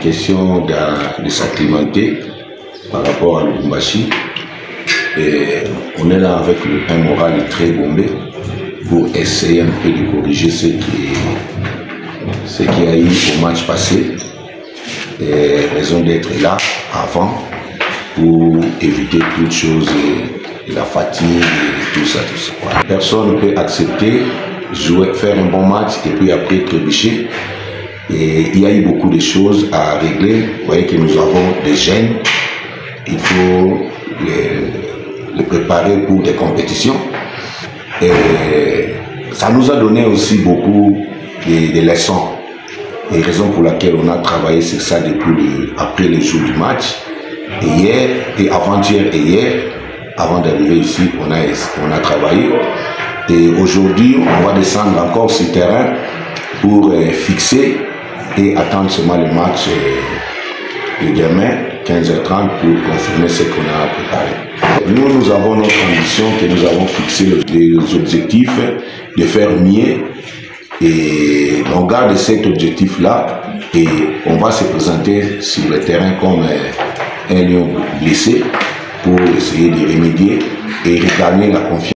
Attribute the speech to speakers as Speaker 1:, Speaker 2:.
Speaker 1: Question de, s'acclimater par rapport à Lubumbashi. On est là avec un moral très bombé pour essayer un peu de corriger ce qui, ce qui a eu au match passé. Raison d'être là avant pour éviter toutes choses, et, la fatigue et tout ça, tout ça. Personne ne peut accepter jouer, faire un bon match et puis après trébucher. Et il y a eu beaucoup de choses à régler. Vous voyez que nous avons des jeunes. Il faut les, préparer pour des compétitions. Et ça nous a donné aussi beaucoup de, de leçons. Et raison pour laquelle on a travaillé sur ça depuis le, après le jour du match. Et hier, et avant-hier et hier, avant d'arriver ici, on a, on a travaillé. Et aujourd'hui, on va descendre encore sur le terrain pour euh, fixer et attendre seulement le match euh, de demain, 15h30, pour confirmer ce qu'on a préparé. Nous, nous avons notre ambition que nous avons fixé les objectifs de faire mieux et on garde cet objectif-là et on va se présenter sur le terrain comme un lion blessé pour essayer de remédier et regagner la confiance.